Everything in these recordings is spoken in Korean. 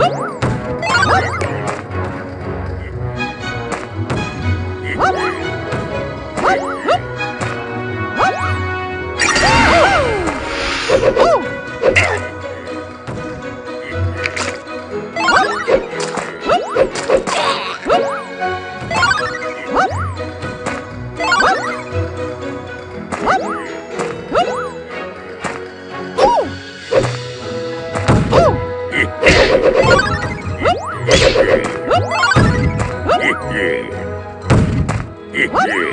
Whoop! What?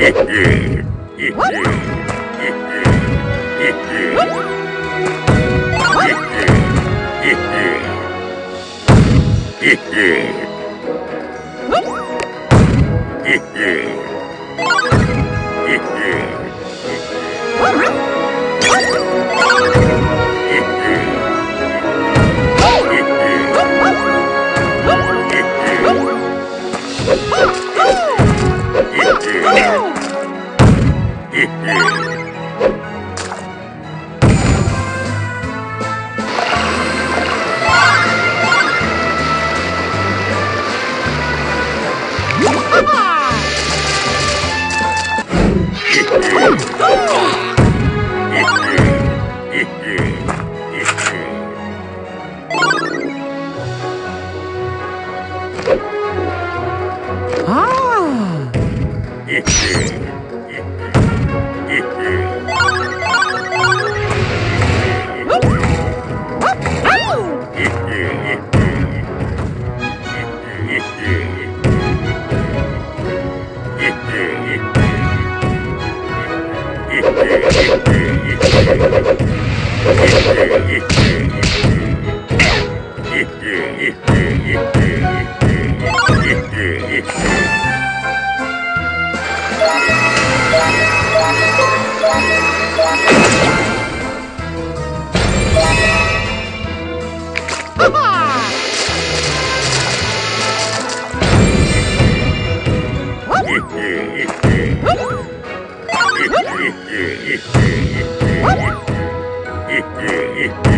Yeah. Oh!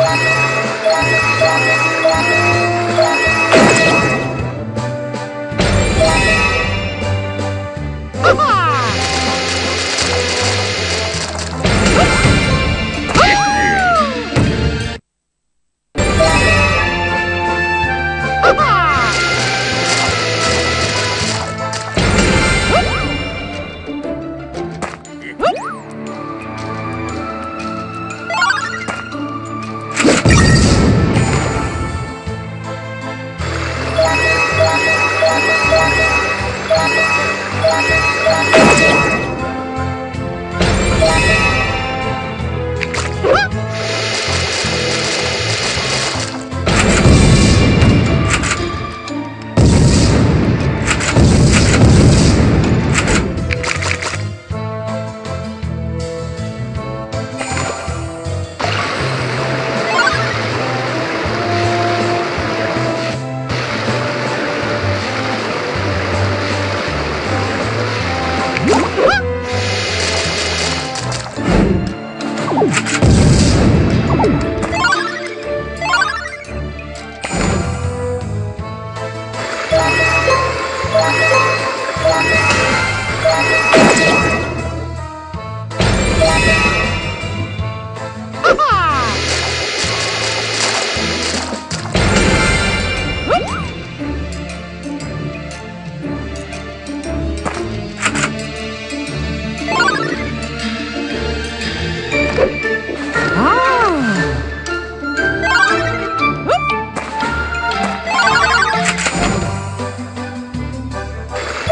Yeah.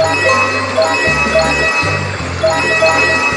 Thank you.